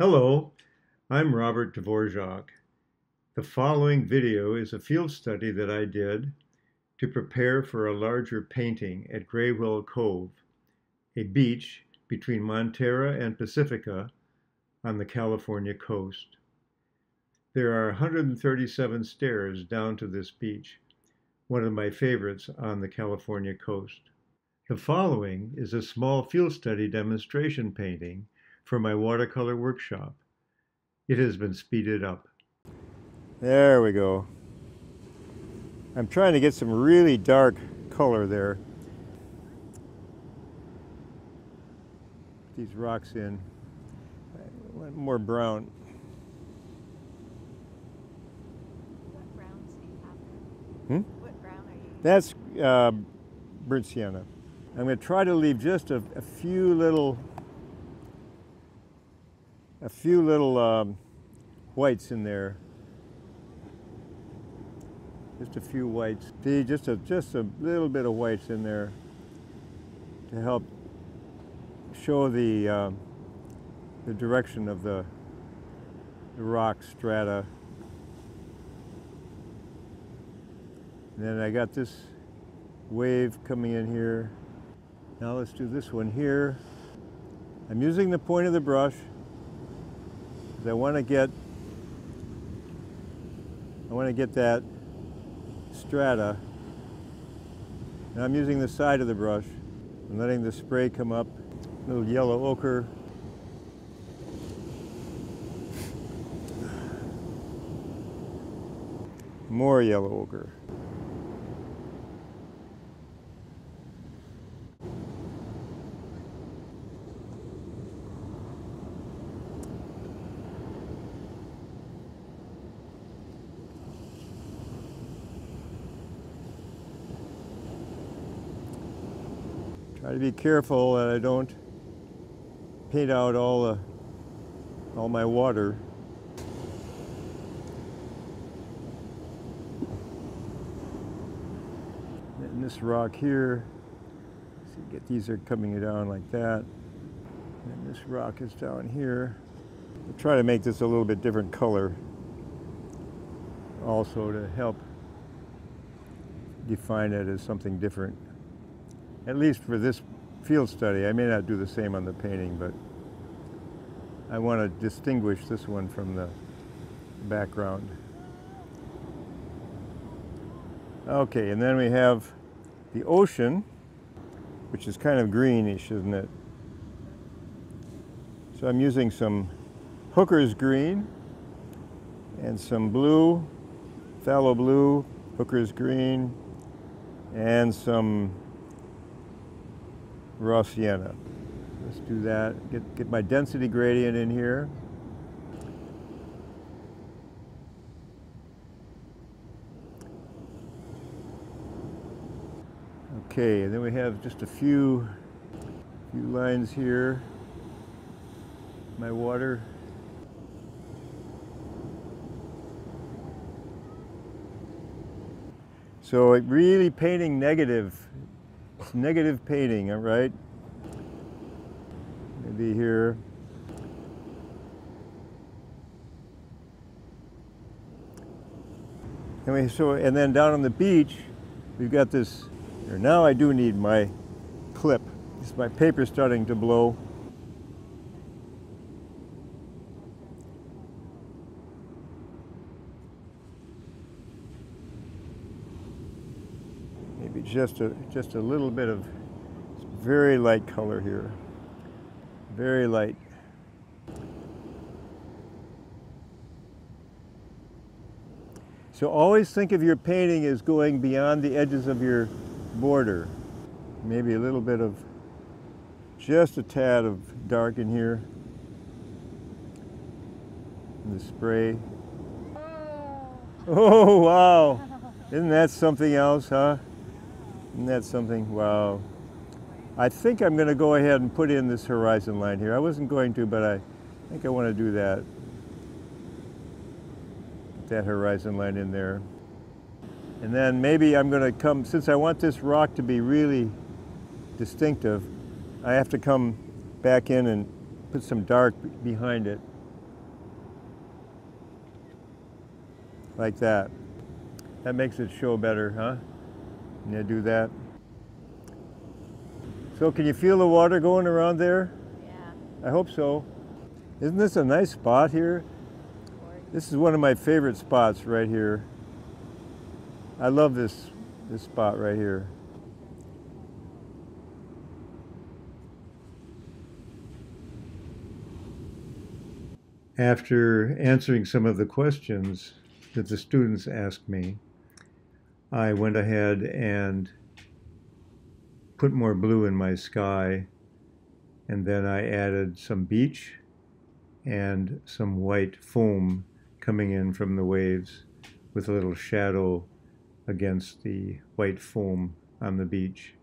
Hello, I'm Robert Dvorak. The following video is a field study that I did to prepare for a larger painting at Gray Whale Cove, a beach between Montara and Pacifica on the California coast. There are 137 stairs down to this beach, one of my favorites on the California coast. The following is a small field study demonstration painting for my watercolor workshop. It has been speeded up. There we go. I'm trying to get some really dark color there. These rocks in. More brown. What browns do you have? Hmm? What brown are you? That's uh, burnt sienna. I'm going to try to leave just a, a few little a few little um, whites in there. Just a few whites. See, just a just a little bit of whites in there to help show the um, the direction of the, the rock strata. And then I got this wave coming in here. Now let's do this one here. I'm using the point of the brush because I want to get I want to get that strata. And I'm using the side of the brush and letting the spray come up. A little yellow ochre. More yellow ochre. Try to be careful that I don't paint out all the all my water. And this rock here, see, get these are coming down like that. And this rock is down here. I'll try to make this a little bit different color also to help define it as something different at least for this field study. I may not do the same on the painting, but I want to distinguish this one from the background. Okay, and then we have the ocean, which is kind of greenish, isn't it? So I'm using some Hooker's green and some blue, phthalo blue, Hooker's green, and some raw sienna. Let's do that. Get, get my density gradient in here. Okay, and then we have just a few, few lines here. My water. So it really painting negative it's negative painting, all right? Maybe here. And, we, so, and then down on the beach, we've got this, now I do need my clip. This, my paper starting to blow. maybe just a just a little bit of very light color here. Very light. So always think of your painting as going beyond the edges of your border. Maybe a little bit of just a tad of dark in here. In the spray. Oh. oh wow. Isn't that something else huh isn't that something? Wow. I think I'm going to go ahead and put in this horizon line here. I wasn't going to, but I think I want to do that. Put that horizon line in there. And then maybe I'm going to come, since I want this rock to be really distinctive, I have to come back in and put some dark behind it. Like that. That makes it show better, huh? And you do that. So can you feel the water going around there? Yeah. I hope so. Isn't this a nice spot here? This is one of my favorite spots right here. I love this this spot right here. After answering some of the questions that the students asked me, I went ahead and put more blue in my sky, and then I added some beach and some white foam coming in from the waves with a little shadow against the white foam on the beach.